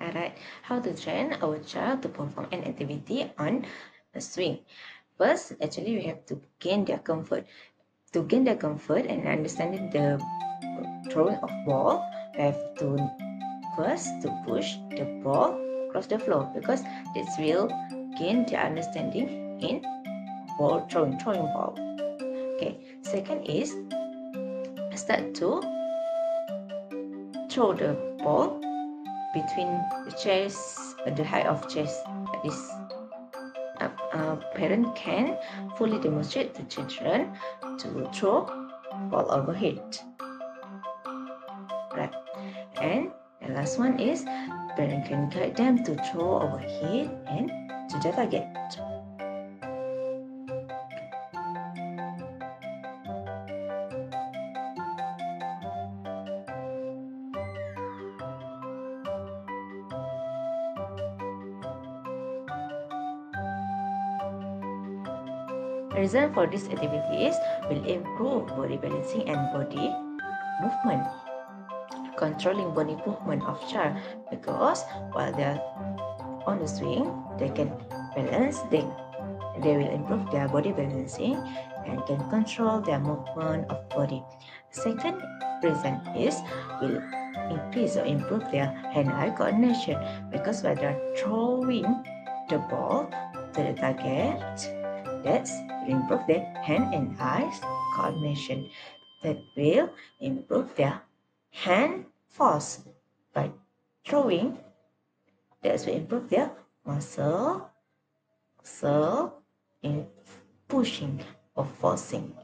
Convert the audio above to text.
Alright, how to train our child to perform an activity on a swing. First, actually we have to gain their comfort. To gain their comfort and understanding the throwing of ball, we have to first to push the ball across the floor because this will gain their understanding in ball throwing, throwing ball. Okay, second is start to throw the ball between the chairs, the height of chairs. That is, a, a parent can fully demonstrate to children to throw ball overhead. Right, and the last one is parent can guide them to throw overhead and to the target. Reason for these activities will improve body balancing and body movement. Controlling body movement of child because while they're on the swing, they can balance, they, they will improve their body balancing and can control their movement of body. Second reason is will increase or improve their hand-eye coordination because while they're throwing the ball to the target, that's improve their hand and eyes coordination. That will improve their hand force by throwing. That will improve their muscle, muscle in pushing or forcing.